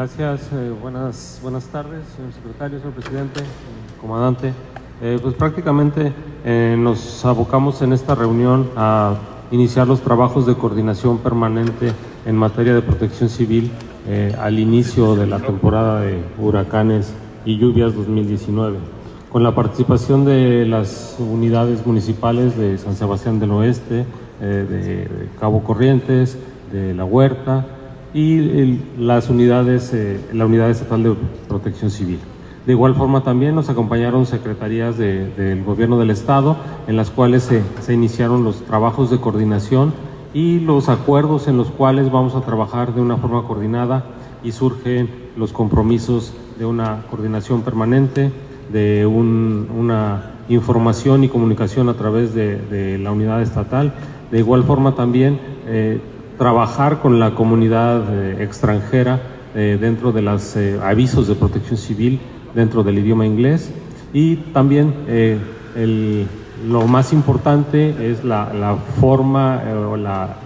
Gracias, eh, buenas, buenas tardes, señor secretario, señor presidente, comandante. Eh, pues prácticamente eh, nos abocamos en esta reunión a iniciar los trabajos de coordinación permanente en materia de protección civil al inicio de la temporada de huracanes y lluvias 2019, con la participación de las unidades municipales de San Sebastián del Oeste, de Cabo Corrientes, de La Huerta, y las unidades, eh, la Unidad Estatal de Protección Civil. De igual forma también nos acompañaron secretarías del Gobierno del Estado en las cuales se, se, iniciaron los trabajos de coordinación y los acuerdos en los cuales vamos a trabajar de una forma coordinada y surgen los compromisos de una coordinación permanente, de un, una información y comunicación a través de, de, la unidad estatal. De igual forma también eh, trabajar con la comunidad eh, extranjera eh, dentro de los eh, avisos de protección civil dentro del idioma inglés. Y también lo más importante es la, forma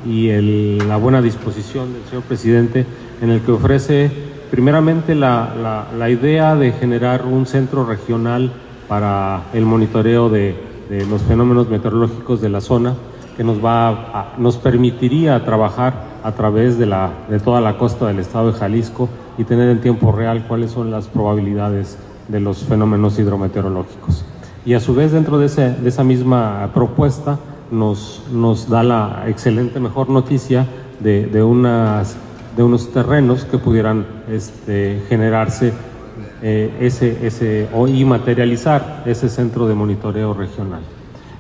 y la buena disposición del señor presidente en el que ofrece primeramente la, idea de generar un centro regional para el monitoreo de los fenómenos meteorológicos de la zona que nos, va a, nos permitiría trabajar a través de, la, de toda la costa del estado de Jalisco y tener en tiempo real cuáles son las probabilidades de los fenómenos hidrometeorológicos. Y a su vez dentro de, ese, de esa misma propuesta nos, nos da la excelente mejor noticia de, de, unas, de unos terrenos que pudieran este, generarse eh, ese, ese, y materializar ese centro de monitoreo regional.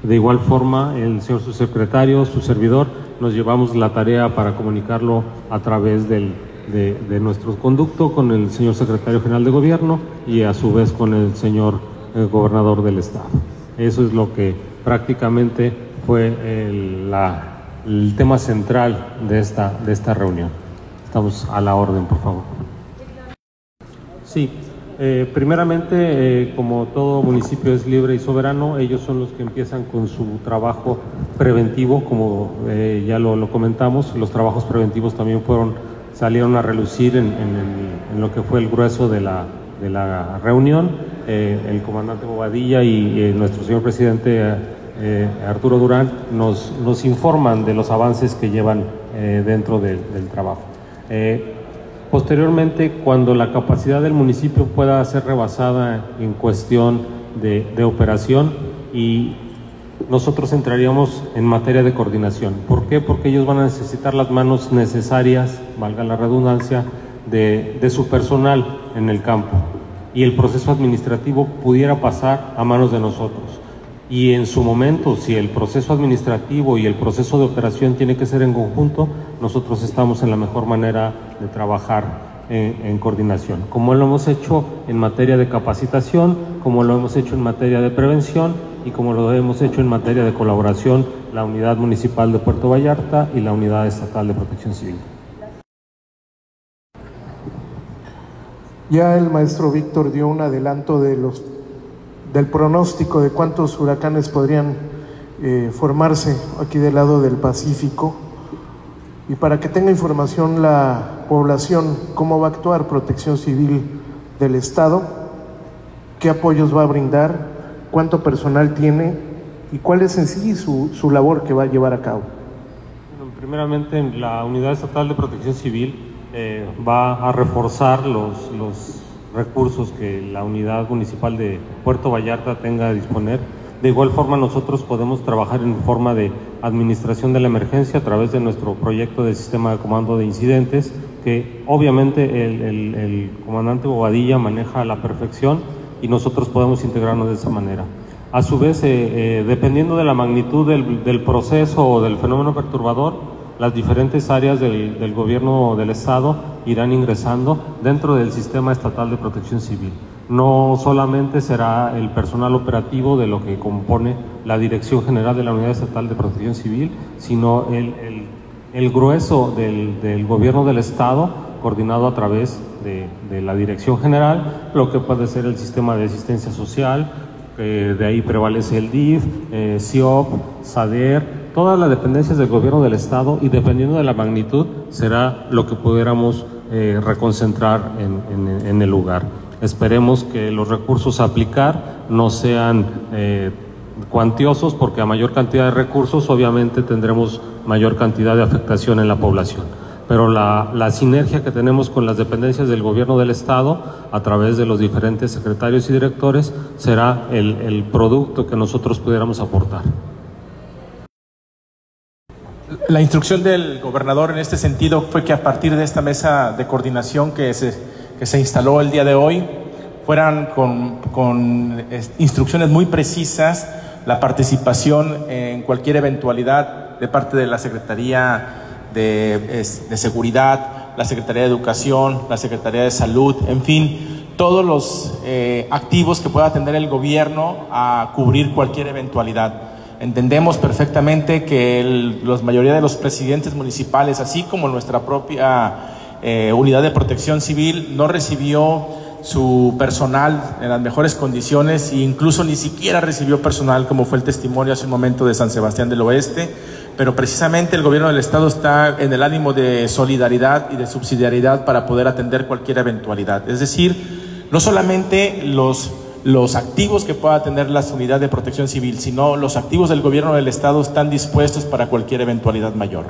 De igual forma, el señor subsecretario, su servidor, nos llevamos la tarea para comunicarlo a través del, de, nuestro conducto con el señor secretario general de gobierno y a su vez con el señor eh, gobernador del estado. Eso es lo que prácticamente fue el, tema central de esta, de esta reunión. Estamos a la orden, por favor. Sí, eh, primeramente, eh, como todo municipio es libre y soberano, ellos son los que empiezan con su trabajo preventivo, como eh, ya lo, comentamos, los trabajos preventivos también fueron, salieron a relucir en, lo que fue el grueso de la, de la reunión. el comandante Bobadilla y nuestro señor presidente Arturo Durán nos, nos, informan de los avances que llevan dentro de, del trabajo. Posteriormente, cuando la capacidad del municipio pueda ser rebasada en cuestión de, operación y nosotros entraríamos en materia de coordinación. ¿Por qué? Porque ellos van a necesitar las manos necesarias, valga la redundancia, de, de su personal en el campo y el proceso administrativo pudiera pasar a manos de nosotros y en su momento, si el proceso administrativo y el proceso de operación tiene que ser en conjunto, nosotros estamos en la mejor manera de trabajar en, en, coordinación, como lo hemos hecho en materia de capacitación, como lo hemos hecho en materia de prevención y como lo hemos hecho en materia de colaboración la Unidad Municipal de Puerto Vallarta y la Unidad Estatal de Protección Civil. Ya el maestro Víctor dio un adelanto de los del pronóstico de cuántos huracanes podrían eh, formarse aquí del lado del Pacífico y para que tenga información la población cómo va a actuar Protección Civil del Estado, qué apoyos va a brindar, cuánto personal tiene y cuál es en sí su, su labor que va a llevar a cabo. Bueno, primeramente, la Unidad Estatal de Protección Civil eh, va a reforzar los, los recursos que la unidad municipal de Puerto Vallarta tenga a disponer. De igual forma nosotros podemos trabajar en forma de administración de la emergencia a través de nuestro proyecto de sistema de comando de incidentes, que obviamente el, comandante Bobadilla maneja a la perfección y nosotros podemos integrarnos de esa manera. A su vez, eh, eh, dependiendo de la magnitud del, del proceso o del fenómeno perturbador, las diferentes áreas del, del, gobierno del Estado irán ingresando dentro del sistema estatal de protección civil. No solamente será el personal operativo de lo que compone la Dirección General de la Unidad Estatal de Protección Civil, sino el, el, grueso del, del, gobierno del Estado, coordinado a través de, de, la Dirección General, lo que puede ser el sistema de asistencia social, eh, de ahí prevalece el DIF, eh, SADER, todas las dependencias del gobierno del Estado y dependiendo de la magnitud será lo que pudiéramos eh, reconcentrar en, el lugar. Esperemos que los recursos a aplicar no sean eh, cuantiosos porque a mayor cantidad de recursos obviamente tendremos mayor cantidad de afectación en la población. Pero la, sinergia que tenemos con las dependencias del gobierno del Estado a través de los diferentes secretarios y directores será el producto que nosotros pudiéramos aportar. La instrucción del gobernador en este sentido fue que a partir de esta mesa de coordinación que se, que se instaló el día de hoy, fueran con, con instrucciones muy precisas la participación en cualquier eventualidad de parte de la Secretaría de, de, Seguridad, la Secretaría de Educación, la Secretaría de Salud, en fin, todos los eh, activos que pueda tener el gobierno a cubrir cualquier eventualidad. Entendemos perfectamente que la mayoría de los presidentes municipales, así como nuestra propia eh, unidad de protección civil, no recibió su personal en las mejores condiciones e incluso ni siquiera recibió personal, como fue el testimonio hace un momento de San Sebastián del Oeste. Pero precisamente el gobierno del Estado está en el ánimo de solidaridad y de subsidiariedad para poder atender cualquier eventualidad. Es decir, no solamente los los activos que pueda tener la unidad de protección civil, sino los activos del gobierno del Estado están dispuestos para cualquier eventualidad mayor.